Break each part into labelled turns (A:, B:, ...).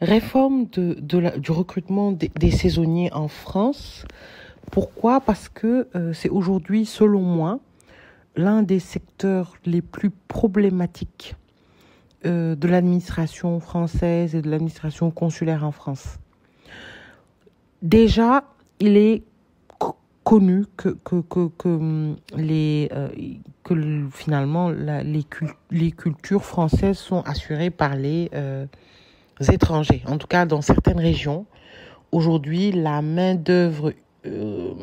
A: Réforme de, du recrutement des, saisonniers en France. Pourquoi? Parce que euh, c'est aujourd'hui, selon moi, l'un des secteurs les plus problématiques euh, de l'administration française et de l'administration consulaire en France. Déjà, il est connu que, que, que, hum, les, euh, que finalement les, les cultures françaises sont assurées par les étrangers. En tout cas, dans certaines régions, aujourd'hui, la main-d'œuvre euh,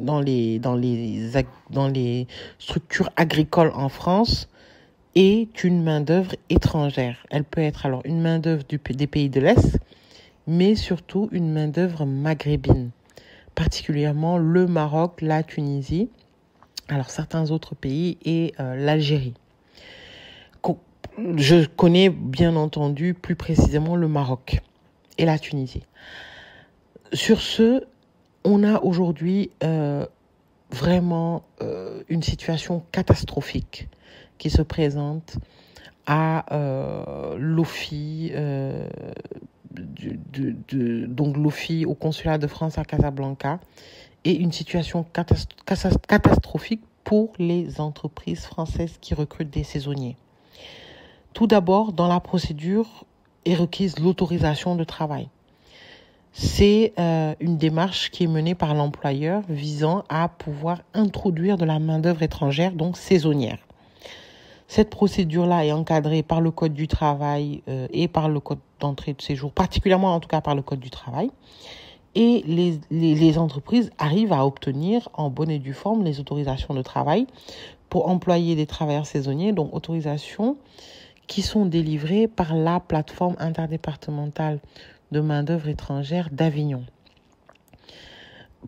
A: dans, les, dans, les, dans les structures agricoles en France est une main-d'œuvre étrangère. Elle peut être alors une main-d'œuvre des pays de l'Est, mais surtout une main-d'œuvre maghrébine, particulièrement le Maroc, la Tunisie, alors certains autres pays et euh, l'Algérie. Je connais bien entendu plus précisément le Maroc et la Tunisie. Sur ce, on a aujourd'hui euh, vraiment euh, une situation catastrophique qui se présente à euh, l'OFI, donc l'OFI au consulat de France à Casablanca, et une situation catastrophique pour les entreprises françaises qui recrutent des saisonniers. Tout d'abord, dans la procédure est requise l'autorisation de travail. C'est euh, une démarche qui est menée par l'employeur visant à pouvoir introduire de la main-d'œuvre étrangère, donc saisonnière. Cette procédure-là est encadrée par le Code du travail euh, et par le Code d'entrée de séjour, particulièrement en tout cas par le Code du travail. Et les, les, entreprises arrivent à obtenir en bonne et due forme les autorisations de travail pour employer des travailleurs saisonniers, donc autorisations qui sont délivrées par la plateforme interdépartementale de main-d'œuvre étrangère d'Avignon.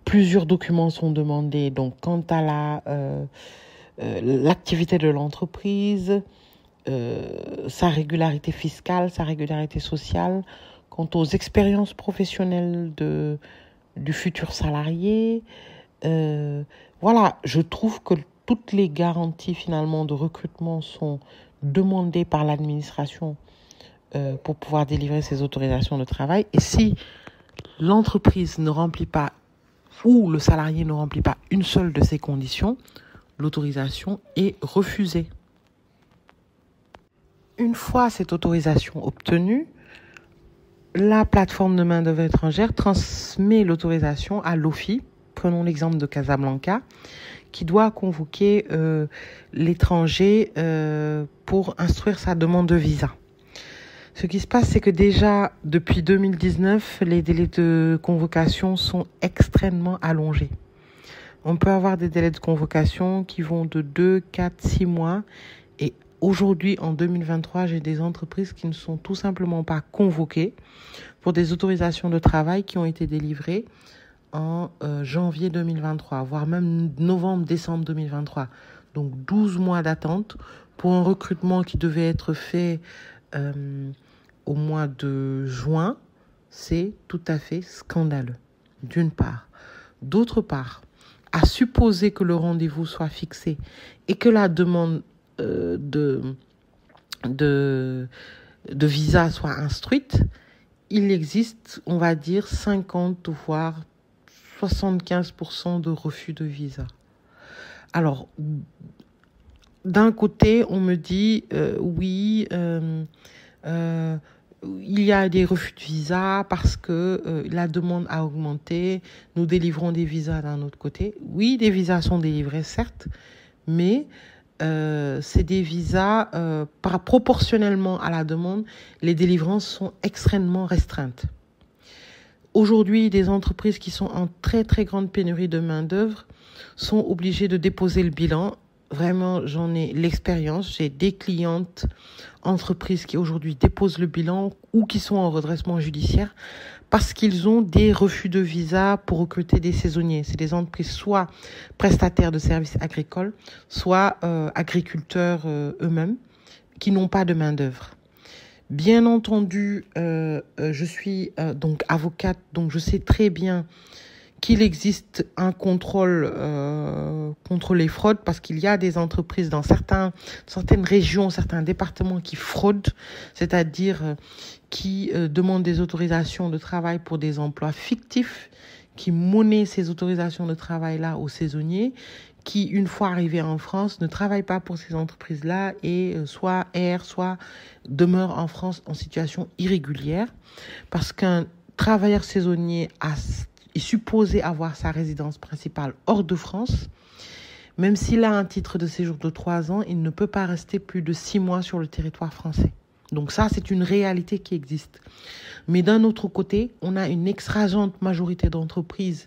A: Plusieurs documents sont demandés, donc quant à la euh, euh, l'activité de l'entreprise, euh, sa régularité fiscale, sa régularité sociale, quant aux expériences professionnelles de, du futur salarié. Voilà, je trouve que toutes les garanties finalement de recrutement sont demandées par l'administration euh, pour pouvoir délivrer ces autorisations de travail. Et si l'entreprise ne remplit pas ou le salarié ne remplit pas une seule de ces conditions, l'autorisation est refusée. Une fois cette autorisation obtenue, la plateforme de main-d'œuvre étrangère transmet l'autorisation à l'OFI, prenons l'exemple de Casablanca, qui doit convoquer euh, l'étranger euh, pour instruire sa demande de visa. Ce qui se passe, c'est que déjà depuis 2019, les délais de convocation sont extrêmement allongés. On peut avoir des délais de convocation qui vont de 2, 4, 6 mois. Et aujourd'hui, en 2023, j'ai des entreprises qui ne sont tout simplement pas convoquées pour des autorisations de travail qui ont été délivrées en euh, janvier 2023, voire même novembre, décembre 2023. Donc 12 mois d'attente pour un recrutement qui devait être fait euh, au mois de juin. C'est tout à fait scandaleux, d'une part. D'autre part, à supposer que le rendez-vous soit fixé et que la demande euh, de, de, de visa soit instruite, il existe, on va dire, 50 voire 75% de refus de visa. Alors, d'un côté, on me dit, euh, oui, euh, euh, il y a des refus de visa parce que la demande a augmenté, nous délivrons des visas d'un autre côté. Oui, des visas sont délivrés, certes, mais c'est des visas, proportionnellement à la demande, les délivrances sont extrêmement restreintes. Aujourd'hui, des entreprises qui sont en très très grande pénurie de main-d'œuvre sont obligées de déposer le bilan Vraiment, j'en ai l'expérience. J'ai des clientes entreprises qui aujourd'hui déposent le bilan ou qui sont en redressement judiciaire parce qu'ils ont des refus de visa pour recruter des saisonniers. C'est des entreprises soit prestataires de services agricoles, soit euh, agriculteurs euh, eux-mêmes qui n'ont pas de main d'œuvre. Bien entendu, euh, je suis donc avocate, donc je sais très bien qu'il existe un contrôle euh, contre les fraudes parce qu'il y a des entreprises dans certaines régions, certains départements qui fraudent, c'est-à-dire euh, qui euh, demandent des autorisations de travail pour des emplois fictifs, qui monnaient ces autorisations de travail-là aux saisonniers, qui, une fois arrivés en France, ne travaillent pas pour ces entreprises-là et euh, soit errent, soit demeurent en France en situation irrégulière. Parce qu'un travailleur saisonnier est supposé avoir sa résidence principale hors de France. Même s'il a un titre de séjour de trois ans, il ne peut pas rester plus de six mois sur le territoire français. Donc ça, c'est une réalité qui existe. Mais d'un autre côté, on a une extragente majorité d'entreprises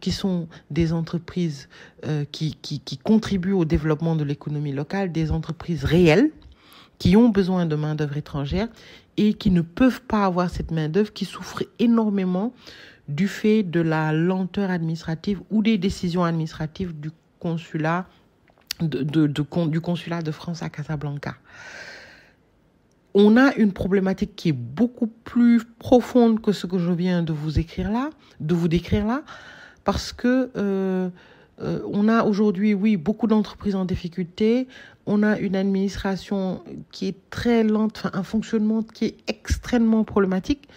A: qui sont des entreprises euh, qui, contribuent au développement de l'économie locale, des entreprises réelles qui ont besoin de main-d'œuvre étrangère et qui ne peuvent pas avoir cette main-d'œuvre, qui souffrent énormément du fait de la lenteur administrative ou des décisions administratives du consulat de France à Casablanca on a une problématique qui est beaucoup plus profonde que ce que je viens de vous écrire là, de vous décrire là, parce que euh, euh, on a aujourd'hui, oui, beaucoup d'entreprises en difficulté. On a une administration qui est très lente, un fonctionnement qui est extrêmement problématique.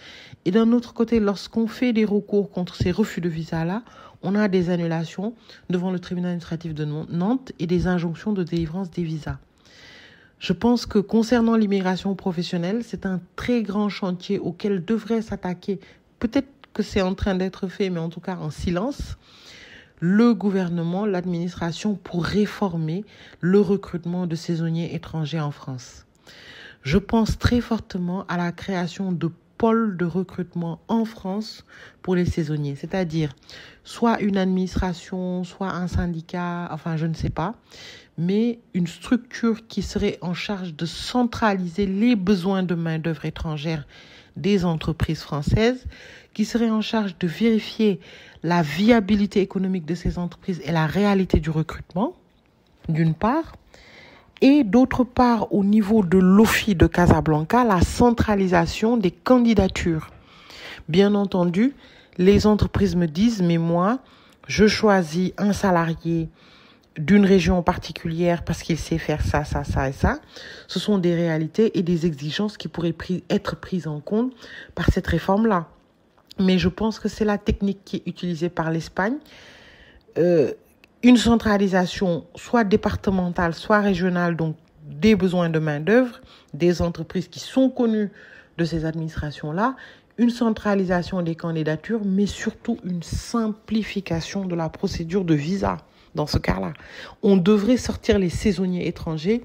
A: Et d'un autre côté, lorsqu'on fait des recours contre ces refus de visa-là, on a des annulations devant le tribunal administratif de Nantes et des injonctions de délivrance des visas. Je pense que concernant l'immigration professionnelle, c'est un très grand chantier auquel devrait s'attaquer, peut-être que c'est en train d'être fait, mais en tout cas en silence, le gouvernement, l'administration pour réformer le recrutement de saisonniers étrangers en France. Je pense très fortement à la création de de recrutement en France pour les saisonniers, c'est-à-dire soit une administration, soit un syndicat, enfin je ne sais pas, mais une structure qui serait en charge de centraliser les besoins de main-d'œuvre étrangère des entreprises françaises, qui serait en charge de vérifier la viabilité économique de ces entreprises et la réalité du recrutement, d'une part, et d'autre part, au niveau de l'OFI de Casablanca, la centralisation des candidatures. Bien entendu, les entreprises me disent, mais moi, je choisis un salarié d'une région particulière parce qu'il sait faire ça, ça, ça et ça. Ce sont des réalités et des exigences qui pourraient être prises en compte par cette réforme-là. Mais je pense que c'est la technique qui est utilisée par l'Espagne. Euh, une centralisation soit départementale, soit régionale, donc des besoins de main-d'œuvre, des entreprises qui sont connues de ces administrations-là, une centralisation des candidatures, mais surtout une simplification de la procédure de visa dans ce cas-là. On devrait sortir les saisonniers étrangers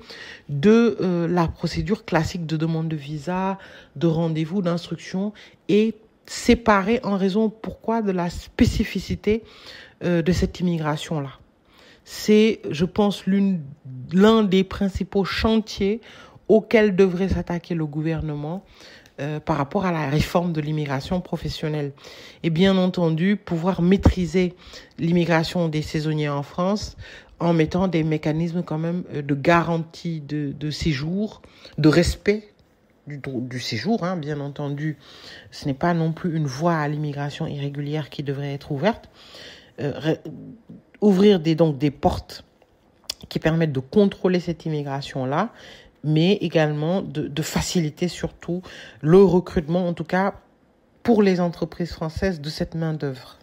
A: de euh, la procédure classique de demande de visa, de rendez-vous, d'instruction et séparer en raison pourquoi de la spécificité euh, de cette immigration-là. C'est, je pense, l'un des principaux chantiers auxquels devrait s'attaquer le gouvernement euh, par rapport à la réforme de l'immigration professionnelle. Et bien entendu, pouvoir maîtriser l'immigration des saisonniers en France en mettant des mécanismes quand même euh, de garantie de, séjour, de respect du, du séjour, hein, bien entendu. Ce n'est pas non plus une voie à l'immigration irrégulière qui devrait être ouverte. Euh, ouvrir des, donc des portes qui permettent de contrôler cette immigration-là mais également de, de faciliter surtout le recrutement, en tout cas pour les entreprises françaises, de cette main-d'œuvre.